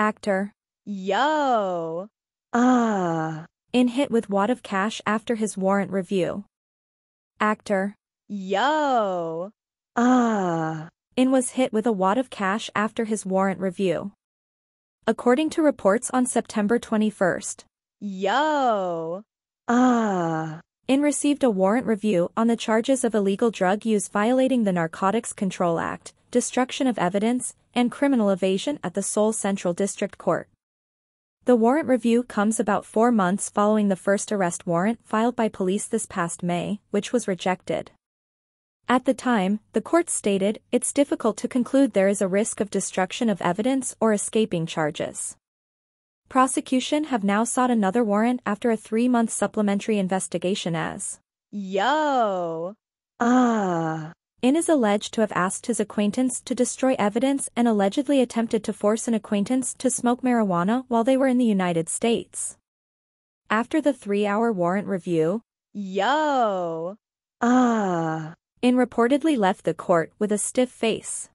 Actor. Yoo. Ah. In hit with wad of cash after his warrant review. Actor. Yoo. Ah. In was hit with a wad of cash after his warrant review. According to reports on September 21st. Yoo. Ah. In received a warrant review on the charges of illegal drug use violating the Narcotics Control Act, destruction of evidence, and criminal evasion at the Seoul Central District Court. The warrant review comes about four months following the first arrest warrant filed by police this past May, which was rejected. At the time, the court stated, it's difficult to conclude there is a risk of destruction of evidence or escaping charges. Prosecution have now sought another warrant after a three-month supplementary investigation as Yoo. Ah. In is alleged to have asked his acquaintance to destroy evidence and allegedly attempted to force an acquaintance to smoke marijuana while they were in the United States. After the three-hour warrant review, Yoo. Ah. In reportedly left the court with a stiff face.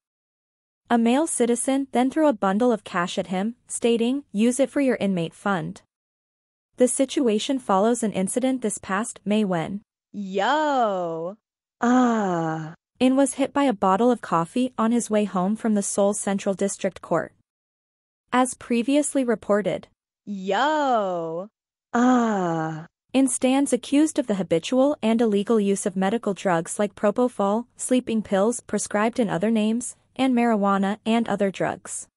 A male citizen then threw a bundle of cash at him, stating, use it for your inmate fund. The situation follows an incident this past May when Yoo. Ah. In was hit by a bottle of coffee on his way home from the Seoul Central District Court. As previously reported, Yoo. Ah. In stands accused of the habitual and illegal use of medical drugs like propofol, sleeping pills prescribed in other names, and marijuana and other drugs.